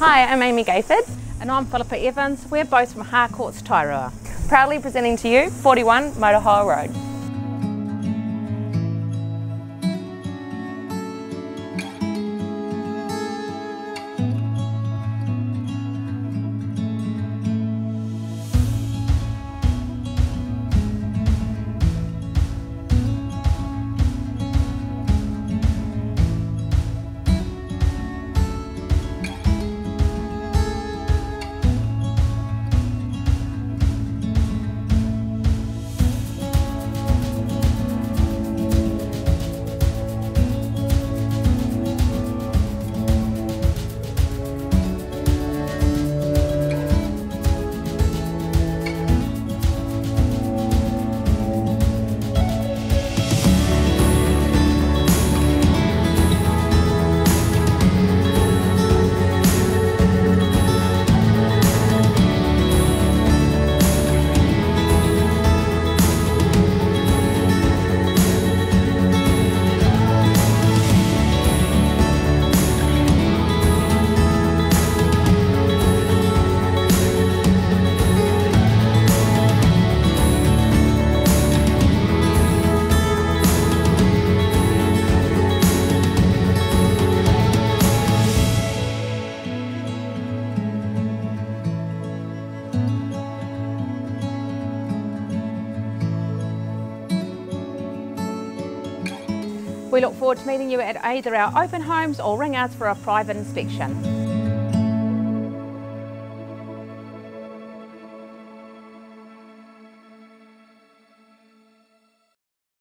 Hi, I'm Amy Gayford, And I'm Philippa Evans. We're both from Harcourts Tairua. proudly presenting to you 41 Motuhoa Road. We look forward to meeting you at either our open homes or ring us for a private inspection.